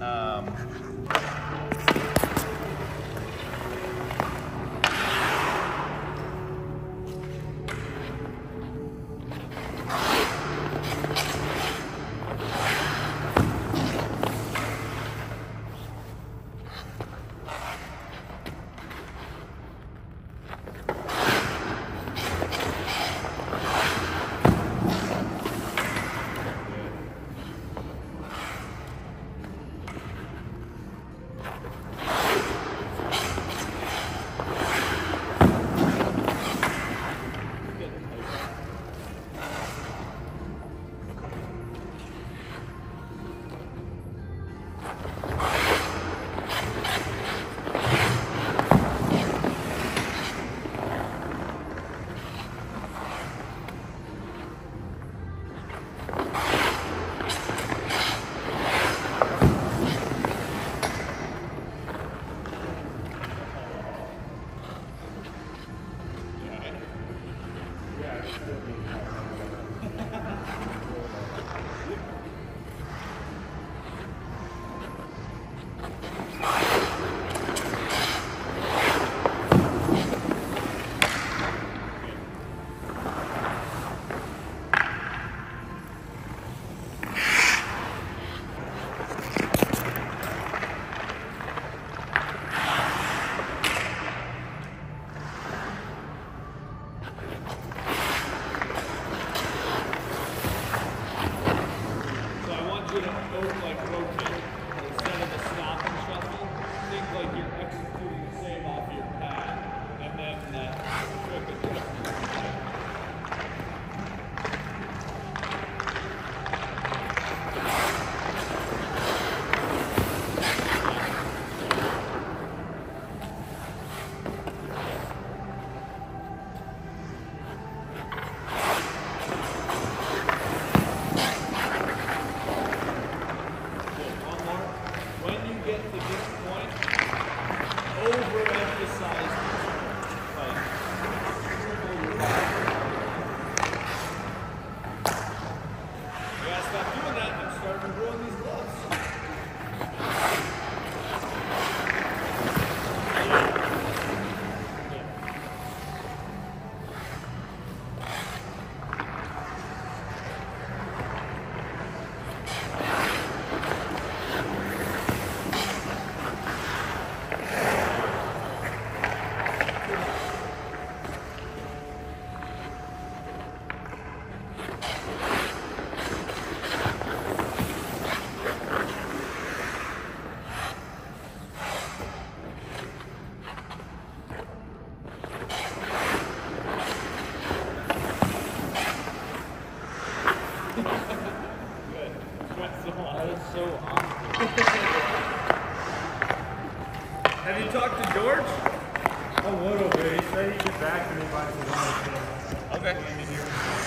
Um, Have you talked to George? A little bit. He said he'd get back to me by tomorrow. Okay.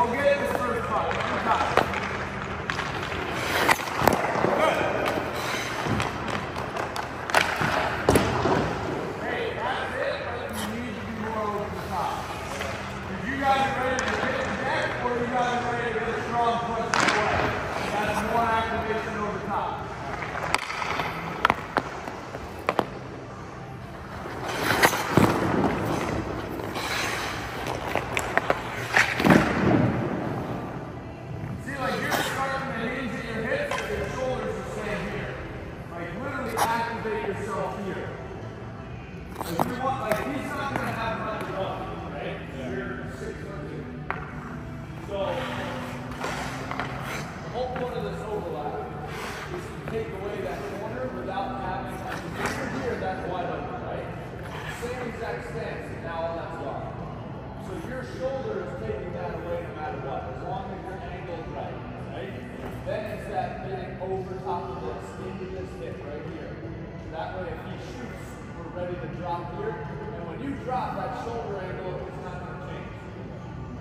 Go get it in the first time. Take away that corner without having like if here, that's wide open, right? Same exact stance, and that's gone. So your shoulder is taking that away no matter what, as long as your angle is right, right? Then it's that getting over top of this, into this hip right here. That way if he shoots, we're ready to drop here. And when you drop, that shoulder angle is not going to change,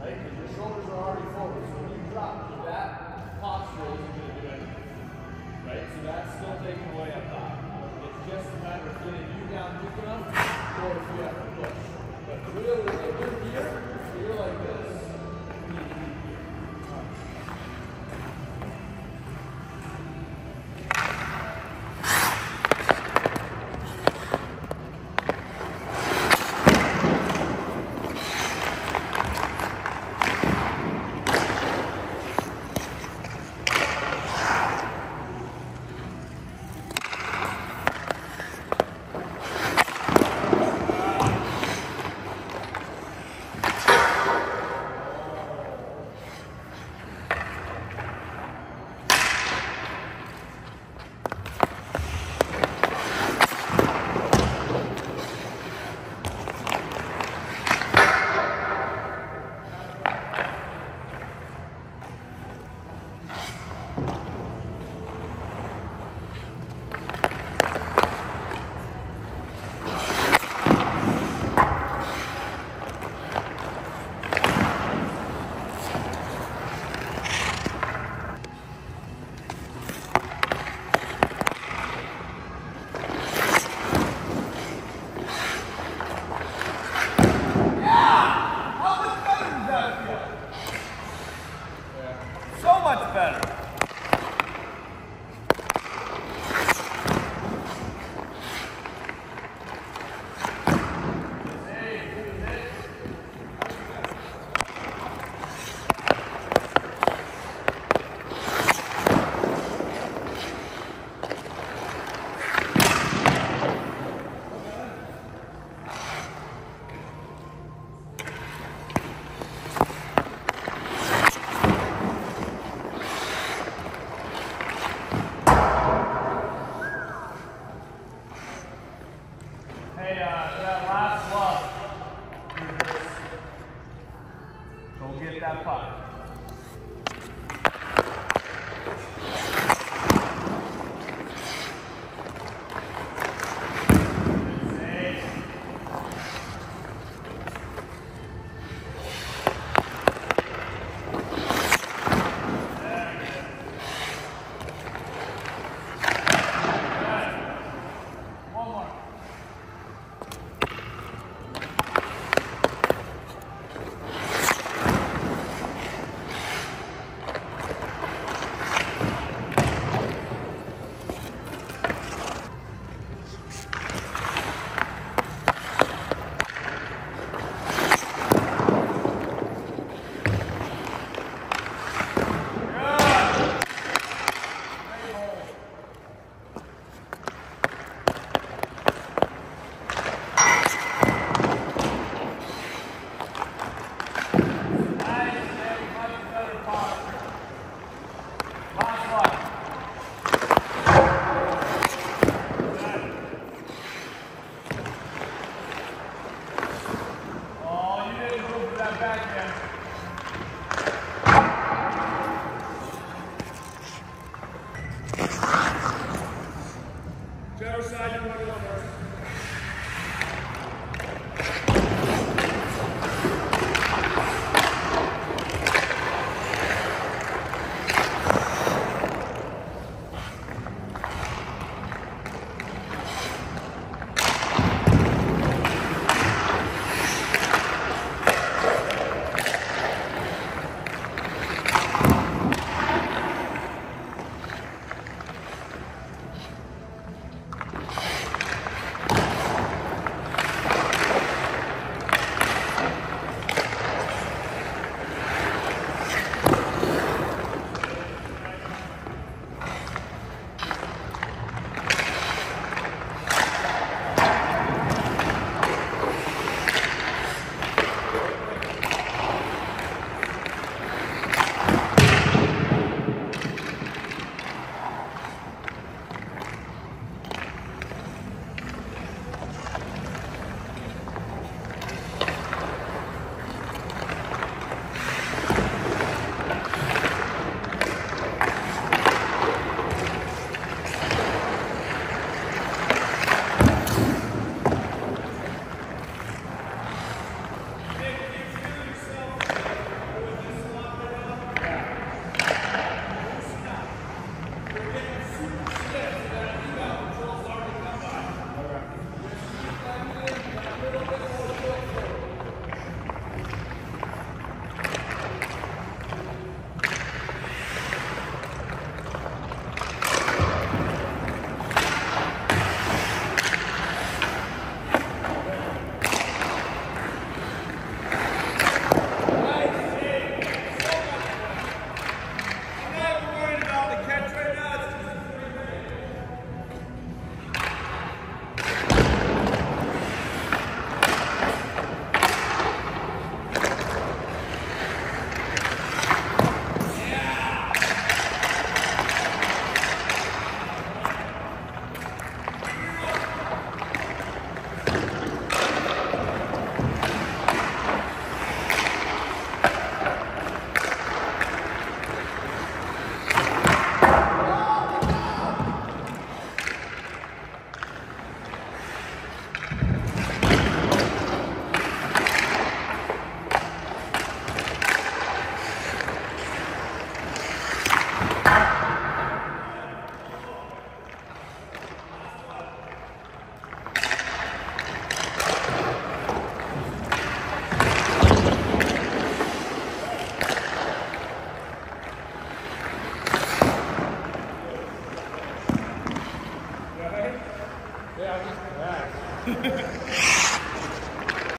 right? Because your shoulders are already forward. So when you drop, that posture that's still taken away up top. It's just a matter of getting you down deep enough, or if you have to push. But really, if you're here, you're like this,